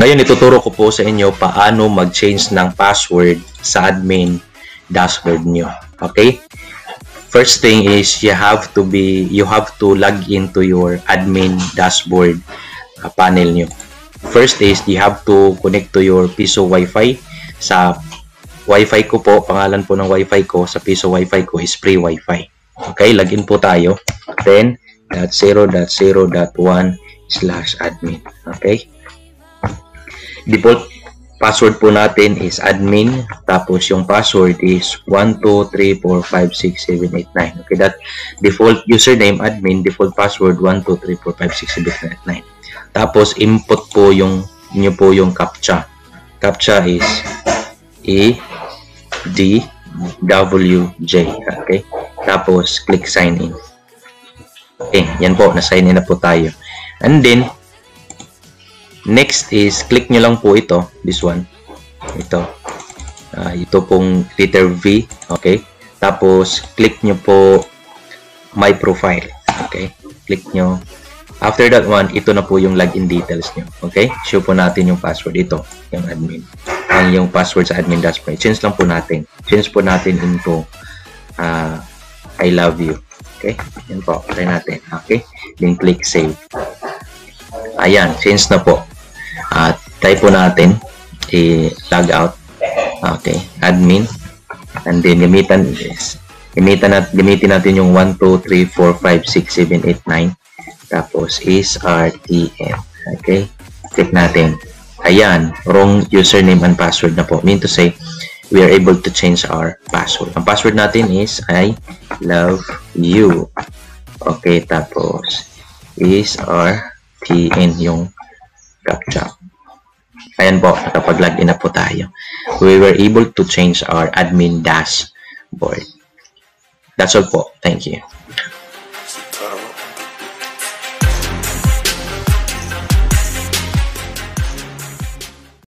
Ngayon, ituturo ko po sa inyo paano mag-change ng password sa admin dashboard nyo. Okay? First thing is you have to be you have to log into your admin dashboard uh, panel nyo. First is you have to connect to your Piso Wi-Fi. Sa Wi-Fi ko po, pangalan po ng Wi-Fi ko sa Piso Wi-Fi ko is free Wi-Fi. Okay, login po tayo. Then, .0.0.1 slash admin. Okay? Default password po natin is admin tapos yung password is 123456789 okay that default username admin default password 123456789 tapos input po yung niyo po yung captcha. Captcha is E D W J. Okay? Tapos click sign in. Okay yan po na sign in na po tayo. And then Next is, click nyo lang po ito, this one. Ito. Uh, ito pong letter V, okay? Tapos, click nyo po my profile, okay? Click nyo. After that one, ito na po yung login details nyo, okay? Show po natin yung password ito, yung admin. Ang yung password sa admin dashboard. Change lang po natin. Change po natin into uh, I love you. Okay? Yan po. Try natin. Okay? Then click save. Ayan, change na po. At try po natin i-log out. Okay, admin. And then gamitan is gamitan nat gamitin natin yung 1 2 3 4 5 6 7 8 9 tapos is RTM. Okay? Click natin. Ayan, wrong username and password na po. Mean to say, we are able to change our password. Ang password natin is I love you. Okay, tapos is RTN yung captcha. Ayan po, nakapag-login na po tayo. We were able to change our admin dashboard. That's all po. Thank you.